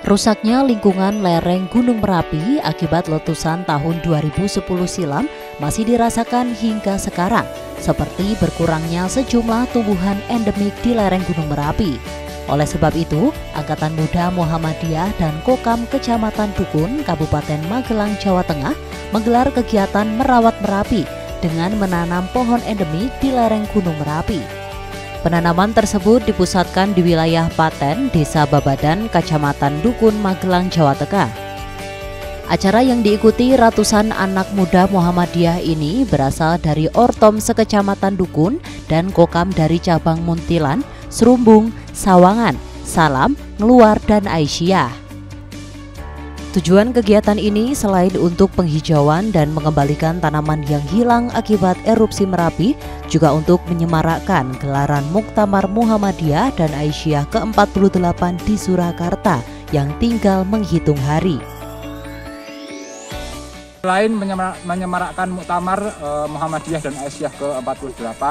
Rusaknya lingkungan lereng Gunung Merapi akibat letusan tahun 2010 silam masih dirasakan hingga sekarang, seperti berkurangnya sejumlah tumbuhan endemik di lereng Gunung Merapi. Oleh sebab itu, Angkatan Muda Muhammadiyah dan Kokam Kecamatan Dukun, Kabupaten Magelang, Jawa Tengah menggelar kegiatan merawat Merapi dengan menanam pohon endemik di lereng Gunung Merapi. Penanaman tersebut dipusatkan di wilayah Paten, Desa Babadan, Kecamatan Dukun, Magelang, Jawa Tengah. Acara yang diikuti ratusan anak muda Muhammadiyah ini berasal dari Ortom sekecamatan Dukun dan Kokam dari cabang Muntilan, Serumbung, Sawangan, Salam, Ngeluar, dan Aisyah. Tujuan kegiatan ini selain untuk penghijauan dan mengembalikan tanaman yang hilang akibat erupsi Merapi, juga untuk menyemarakkan gelaran Muktamar Muhammadiyah dan Aisyah ke-48 di Surakarta yang tinggal menghitung hari. Selain menyemarakkan Muktamar eh, Muhammadiyah dan Aisyah ke-48,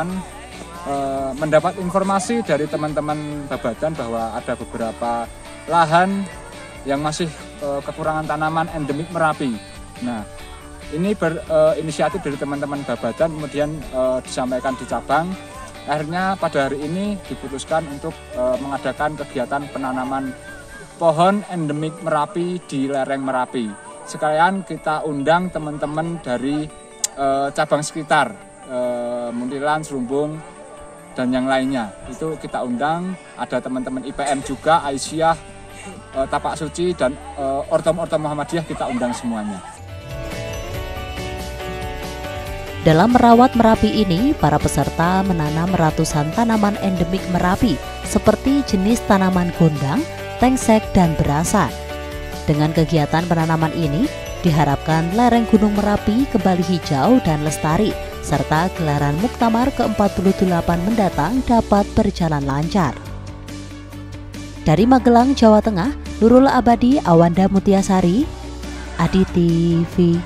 eh, mendapat informasi dari teman-teman Babadan bahwa ada beberapa lahan yang masih uh, kekurangan tanaman endemik Merapi. Nah, ini berinisiatif uh, dari teman-teman Babadan kemudian uh, disampaikan di cabang. Akhirnya pada hari ini diputuskan untuk mengadakan kegiatan penanaman pohon endemik Merapi di lereng Merapi. Sekalian kita undang teman-teman dari cabang sekitar, uh, Muntilan, Serumbung, dan yang lainnya. Itu kita undang, ada teman-teman IPM juga, Aisyah, uh, Tapak Suci dan uh, Ortom-Ortom Muhammadiyah kita undang semuanya. Dalam merawat Merapi ini, para peserta menanam ratusan tanaman endemik Merapi seperti jenis tanaman gondang, tengsek, dan berasa. Dengan kegiatan penanaman ini, diharapkan lereng Gunung Merapi kembali hijau dan lestari, serta gelaran Muktamar ke-48 mendatang dapat berjalan lancar. Dari Magelang, Jawa Tengah, Nurul Abadi, Awanda Mutiasari, Adi TV.